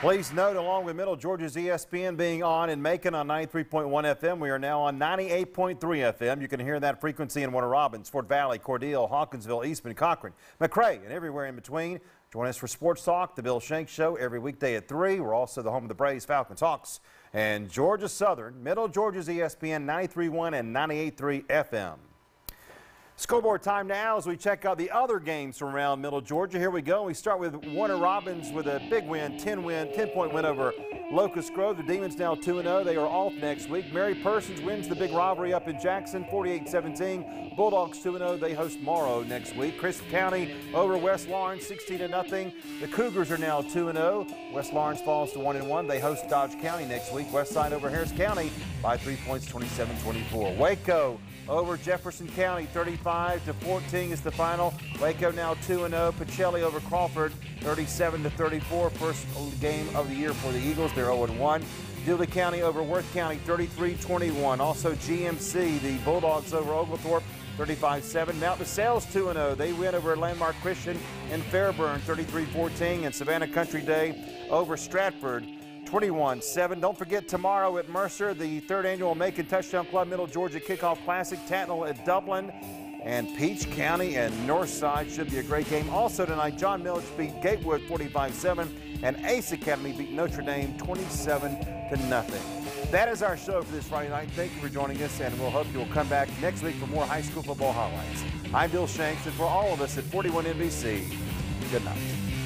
Please note, along with Middle Georgia's ESPN being on in Macon on 93.1 FM, we are now on 98.3 FM. You can hear that frequency in Warner Robins, Fort Valley, Cordele, Hawkinsville, Eastman, Cochran, McRae, and everywhere in between. Join us for Sports Talk, the Bill Shanks Show, every weekday at 3. We're also the home of the Braves, Falcons, Hawks, and Georgia Southern. Middle Georgia's ESPN 93.1 and 98.3 FM. Scoreboard time now as we check out the other games from around Middle Georgia. Here we go. We start with Warner Robins with a big win, 10 win, 10 point win over Locust Grove. The Demons now 2 0. They are off next week. Mary Persons wins the big rivalry up in Jackson, 48 17. Bulldogs 2 0. They host Morrow next week. Crisp County over West Laurens, 16 0. The Cougars are now 2 0. West Laurens falls to 1 1. They host Dodge County next week. West Side over Harris County by three points, 27 24. Waco over Jefferson County, 35 to 14 is the final. Waco now 2 0. Pacelli over Crawford, 37 to 34. First game of the year for the Eagles. They're 0 1. Dooly County over Worth County, 33-21. Also GMC, the Bulldogs over Oglethorpe, 35-7. Mount DeSales 2-0. They win over Landmark Christian in Fairburn, 33-14. And Savannah Country Day over Stratford, 21-7. Don't forget tomorrow at Mercer, the third annual Macon Touchdown Club Middle Georgia Kickoff Classic. Tattnall at Dublin and Peach County and Northside should be a great game. Also tonight, John Milledge beat Gatewood 45-7 and Ace Academy beat Notre Dame 27 to nothing. That is our show for this Friday night. Thank you for joining us, and we'll hope you'll come back next week for more high school football highlights. I'm Bill Shanks, and for all of us at 41 NBC, good night.